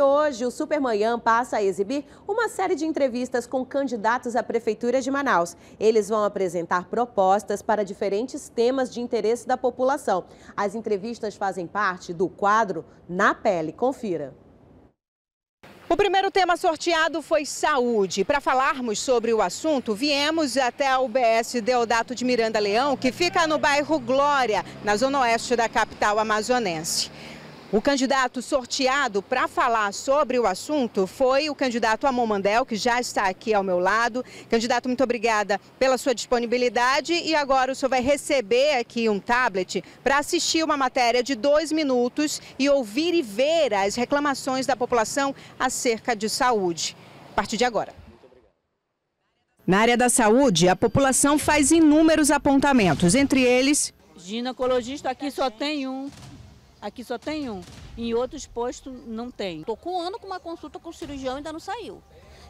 Hoje o Supermanhã passa a exibir uma série de entrevistas com candidatos à Prefeitura de Manaus. Eles vão apresentar propostas para diferentes temas de interesse da população. As entrevistas fazem parte do quadro Na Pele. Confira. O primeiro tema sorteado foi saúde. Para falarmos sobre o assunto, viemos até a UBS Deodato de Miranda Leão, que fica no bairro Glória, na zona oeste da capital amazonense. O candidato sorteado para falar sobre o assunto foi o candidato Amon Mandel, que já está aqui ao meu lado. Candidato, muito obrigada pela sua disponibilidade. E agora o senhor vai receber aqui um tablet para assistir uma matéria de dois minutos e ouvir e ver as reclamações da população acerca de saúde. A partir de agora. Na área da saúde, a população faz inúmeros apontamentos, entre eles. Ginecologista aqui só tem um. Aqui só tem um. Em outros postos não tem. Estou com um ano com uma consulta com o cirurgião e ainda não saiu.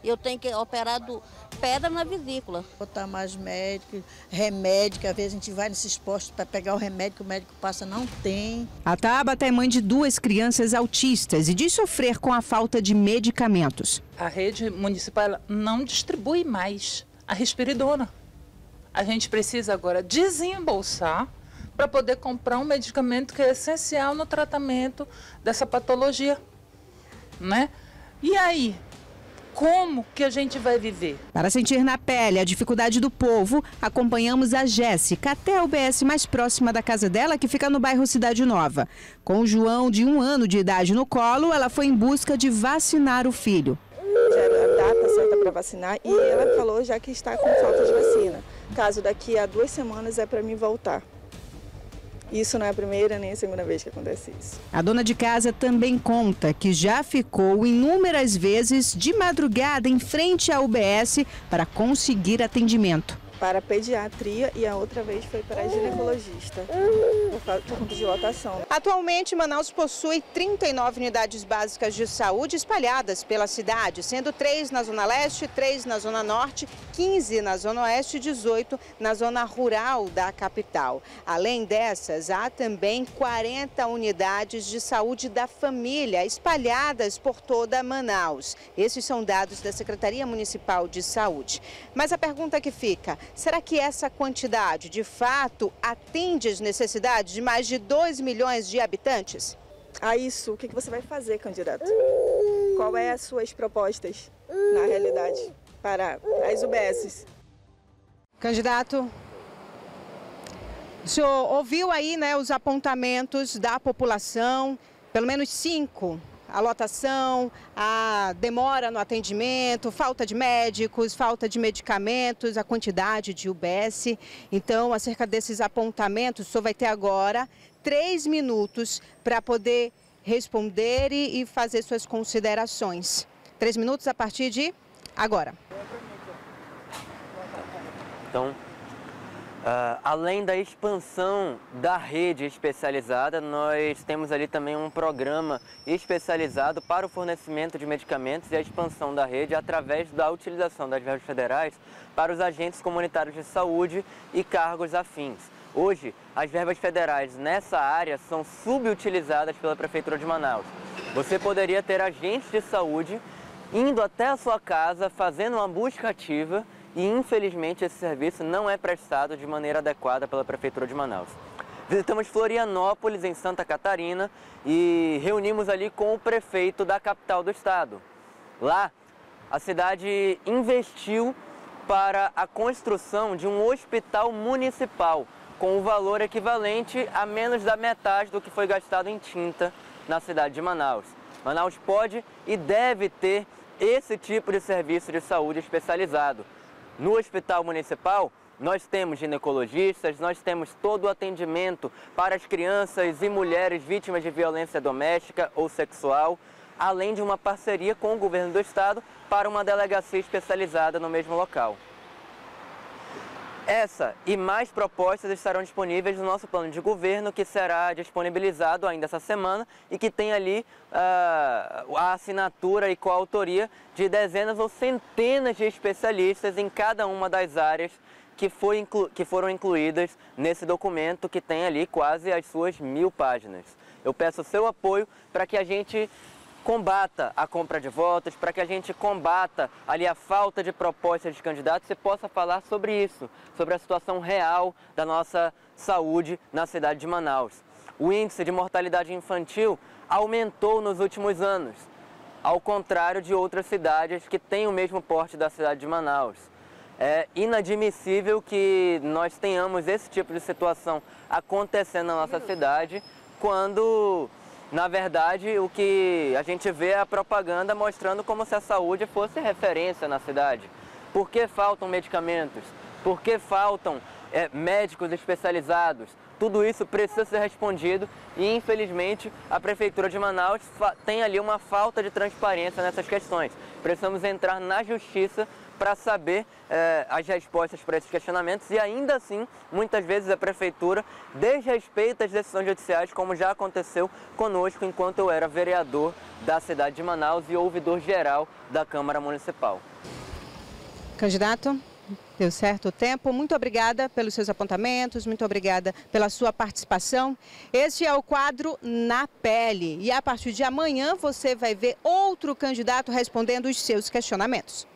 Eu tenho que operar do pedra na vesícula. Botar mais médico, remédio, que às vezes a gente vai nesses postos para pegar o remédio que o médico passa, não tem. A Tabata é mãe de duas crianças autistas e diz sofrer com a falta de medicamentos. A rede municipal não distribui mais a risperidona. A gente precisa agora desembolsar para poder comprar um medicamento que é essencial no tratamento dessa patologia, né? E aí, como que a gente vai viver? Para sentir na pele a dificuldade do povo, acompanhamos a Jéssica até a UBS mais próxima da casa dela, que fica no bairro Cidade Nova. Com o João, de um ano de idade, no colo, ela foi em busca de vacinar o filho. Já era a data certa para vacinar e ela falou já que está com falta de vacina. Caso daqui a duas semanas é para mim voltar. Isso não é a primeira nem a segunda vez que acontece isso. A dona de casa também conta que já ficou inúmeras vezes de madrugada em frente à UBS para conseguir atendimento para pediatria e a outra vez foi para ginecologista, por conta de lotação. Atualmente, Manaus possui 39 unidades básicas de saúde espalhadas pela cidade, sendo três na Zona Leste, três na Zona Norte, 15 na Zona Oeste e 18 na zona rural da capital. Além dessas, há também 40 unidades de saúde da família espalhadas por toda Manaus. Esses são dados da Secretaria Municipal de Saúde. Mas a pergunta que fica, Será que essa quantidade, de fato, atende às necessidades de mais de 2 milhões de habitantes? A isso, o que você vai fazer, candidato? Qual é as suas propostas, na realidade, para as UBSs? Candidato, o senhor ouviu aí né, os apontamentos da população, pelo menos cinco a lotação, a demora no atendimento, falta de médicos, falta de medicamentos, a quantidade de UBS. Então, acerca desses apontamentos, o senhor vai ter agora três minutos para poder responder e fazer suas considerações. Três minutos a partir de agora. Então, Uh, além da expansão da rede especializada, nós temos ali também um programa especializado para o fornecimento de medicamentos e a expansão da rede através da utilização das verbas federais para os agentes comunitários de saúde e cargos afins. Hoje, as verbas federais nessa área são subutilizadas pela Prefeitura de Manaus. Você poderia ter agentes de saúde indo até a sua casa, fazendo uma busca ativa e infelizmente esse serviço não é prestado de maneira adequada pela Prefeitura de Manaus. Visitamos Florianópolis, em Santa Catarina, e reunimos ali com o prefeito da capital do estado. Lá, a cidade investiu para a construção de um hospital municipal, com o valor equivalente a menos da metade do que foi gastado em tinta na cidade de Manaus. Manaus pode e deve ter esse tipo de serviço de saúde especializado. No Hospital Municipal, nós temos ginecologistas, nós temos todo o atendimento para as crianças e mulheres vítimas de violência doméstica ou sexual, além de uma parceria com o governo do estado para uma delegacia especializada no mesmo local. Essa e mais propostas estarão disponíveis no nosso plano de governo, que será disponibilizado ainda essa semana e que tem ali uh, a assinatura e coautoria de dezenas ou centenas de especialistas em cada uma das áreas que, foi que foram incluídas nesse documento que tem ali quase as suas mil páginas. Eu peço seu apoio para que a gente combata a compra de votos, para que a gente combata ali a falta de propostas de candidatos e possa falar sobre isso, sobre a situação real da nossa saúde na cidade de Manaus. O índice de mortalidade infantil aumentou nos últimos anos, ao contrário de outras cidades que têm o mesmo porte da cidade de Manaus. É inadmissível que nós tenhamos esse tipo de situação acontecendo na nossa cidade quando na verdade, o que a gente vê é a propaganda mostrando como se a saúde fosse referência na cidade. Por que faltam medicamentos? Por que faltam é, médicos especializados? Tudo isso precisa ser respondido e, infelizmente, a Prefeitura de Manaus tem ali uma falta de transparência nessas questões. Precisamos entrar na justiça para saber eh, as respostas para esses questionamentos e ainda assim, muitas vezes a prefeitura desrespeita as decisões judiciais, como já aconteceu conosco enquanto eu era vereador da cidade de Manaus e ouvidor geral da Câmara Municipal. Candidato, deu certo o tempo. Muito obrigada pelos seus apontamentos, muito obrigada pela sua participação. Este é o quadro Na Pele. E a partir de amanhã você vai ver outro candidato respondendo os seus questionamentos.